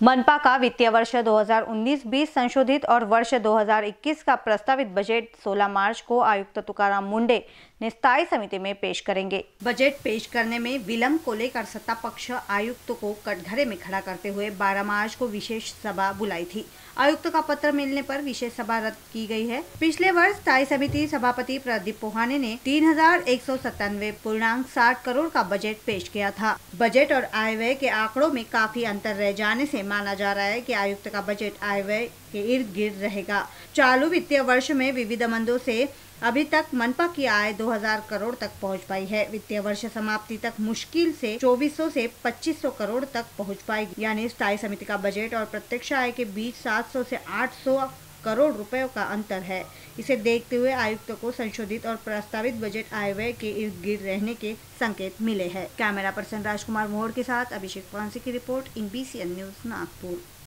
मनपा का वित्तीय वर्ष 2019-20 संशोधित और वर्ष 2021 का प्रस्तावित बजट 16 मार्च को आयुक्त तुकाराम मुंडे ने स्थायी समिति में पेश करेंगे। बजट पेश करने में विलंब को लेकर सत्ता पक्ष आयुक्त को कटघरे में खड़ा करते हुए 12 मार्च को विशेष सभा बुलाई थी। आयुक्त का पत्र मिलने पर विशेष सभा रद्द की गई है। पिछले वर्ष स्थायी समिति सभापति प्रदीप पोहाने ने तीन हज़ार एक सौ सत्तानवे पूर्णांक साठ करोड़ का बजट पेश किया था। बजट और आय व्यय के आंकड़ों में काफ़ी अंतर रह जाने से माना जा रहा है कि आयुक्त का बजट आय व्यय के इर्द गिर्द रहेगा। चालू वित्तीय वर्ष में विविध मंदों से अभी तक मनपा की आय 2000 करोड़ तक पहुँच पाई है। वित्तीय वर्ष समाप्ति तक मुश्किल से 2400 से 2500 करोड़ तक पहुँच पाएगी। यानी स्थायी समिति का बजट और प्रत्यक्ष आय के बीच 700 से 800 करोड़ रुपयों का अंतर है। इसे देखते हुए आयुक्त को संशोधित और प्रस्तावित बजट आय व्यय के इर्द गिर्द रहने के संकेत मिले हैं। कैमरा पर्सन राजकुमार मोहर के साथ अभिषेक पांसी की report in B news, Nagpur.